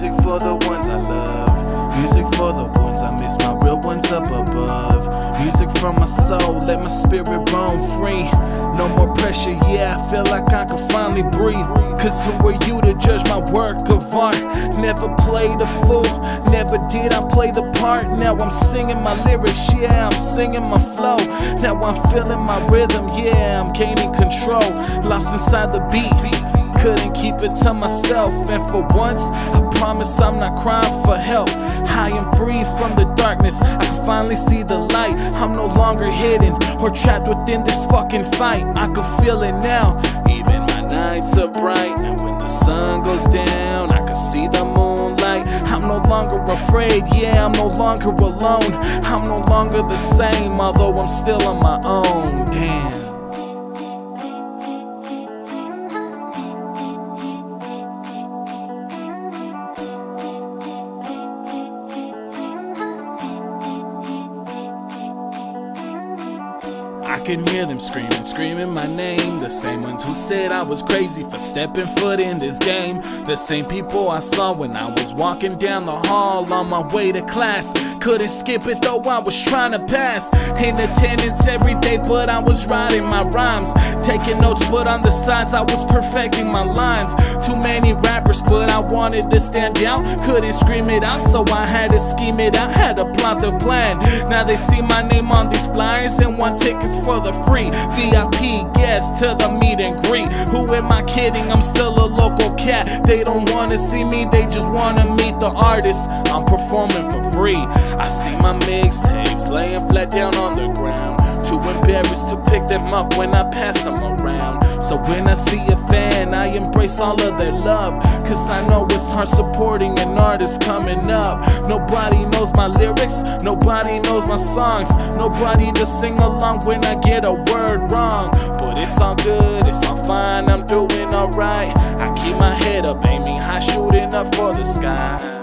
the ones I love. Music for the ones I miss, my real ones up above. Music from my soul, let my spirit roam free. No more pressure, yeah, I feel like I can finally breathe. Cause who are you to judge my work of art? Never played a fool, never did I play the part. Now I'm singing my lyrics, yeah, I'm singing my flow. Now I'm feeling my rhythm, yeah, I'm gaining control. Lost inside the beat couldn't keep it to myself. And for once, I promise I'm not crying for help. I am free from the darkness. I can finally see the light. I'm no longer hidden or trapped within this fucking fight. I can feel it now. Even my nights are bright. And when the sun goes down, I can see the moonlight. I'm no longer afraid. Yeah, I'm no longer alone. I'm no longer the same, although I'm still on my own. Damn. I can hear them screaming, screaming my name. The same ones who said I was crazy for stepping foot in this game. The same people I saw when I was walking down the hall on my way to class. Couldn't skip it though I was trying to pass. In attendance every day, but I was writing my rhymes. Taking notes, but on the sides I was perfecting my lines. Too many rappers, but I wanted to stand out. Couldn't scream it out, so I had to scheme it out. Had to plot the plan. Now they see my name on these flyers and want tickets for the free VIP guests to the meet and greet. Who am I kidding? I'm still a local cat. They don't wanna see me, they just wanna meet the artist. I'm performing for free. I see my mixtapes laying flat down on the ground. Too embarrassed to pick them up when I pass them around. So when I see a fan, I embrace all of their love. Cause I know it's hard supporting an artist coming up. Nobody knows my lyrics, nobody knows my songs. Nobody to sing along when I get a word wrong. But it's all good, it's all fine, I'm doing alright. I keep my head up, aiming high, shooting up for the sky.